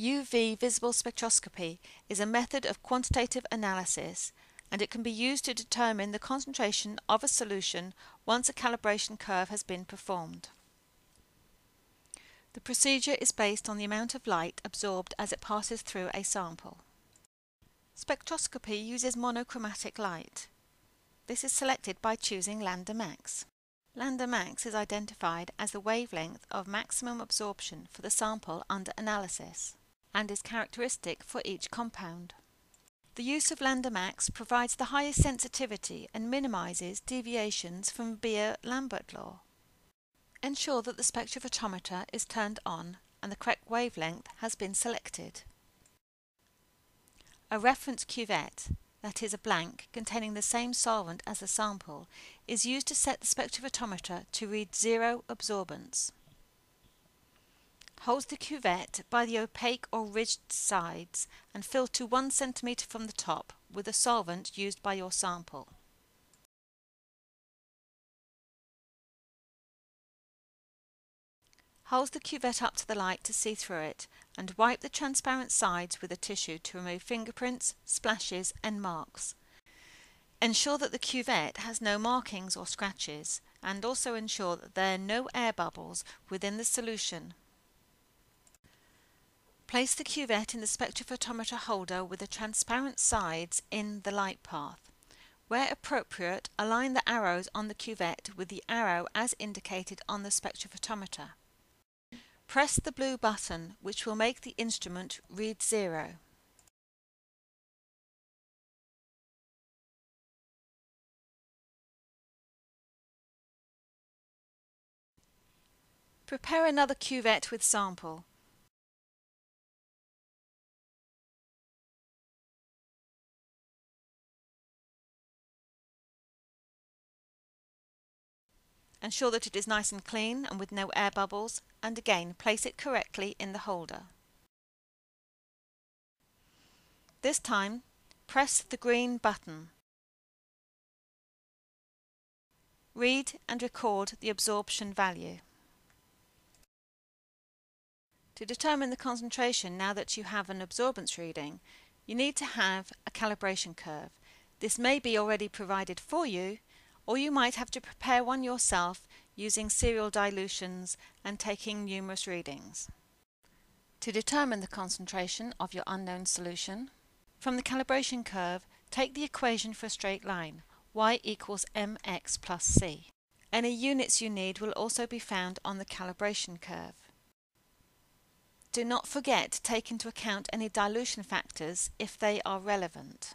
UV visible spectroscopy is a method of quantitative analysis and it can be used to determine the concentration of a solution once a calibration curve has been performed. The procedure is based on the amount of light absorbed as it passes through a sample. Spectroscopy uses monochromatic light. This is selected by choosing lambda max. Lambda max is identified as the wavelength of maximum absorption for the sample under analysis and is characteristic for each compound. The use of lambda max provides the highest sensitivity and minimizes deviations from Beer-Lambert law. Ensure that the spectrophotometer is turned on and the correct wavelength has been selected. A reference cuvette, that is a blank containing the same solvent as the sample, is used to set the spectrophotometer to read zero absorbance. Hold the cuvette by the opaque or ridged sides and fill to 1 cm from the top with the solvent used by your sample. Hold the cuvette up to the light to see through it and wipe the transparent sides with a tissue to remove fingerprints, splashes and marks. Ensure that the cuvette has no markings or scratches and also ensure that there are no air bubbles within the solution Place the cuvette in the spectrophotometer holder with the transparent sides in the light path. Where appropriate, align the arrows on the cuvette with the arrow as indicated on the spectrophotometer. Press the blue button which will make the instrument read zero. Prepare another cuvette with sample. Ensure that it is nice and clean and with no air bubbles and again place it correctly in the holder. This time press the green button. Read and record the absorption value. To determine the concentration now that you have an absorbance reading, you need to have a calibration curve. This may be already provided for you or you might have to prepare one yourself using serial dilutions and taking numerous readings. To determine the concentration of your unknown solution, from the calibration curve, take the equation for a straight line, y equals mx plus c. Any units you need will also be found on the calibration curve. Do not forget to take into account any dilution factors if they are relevant.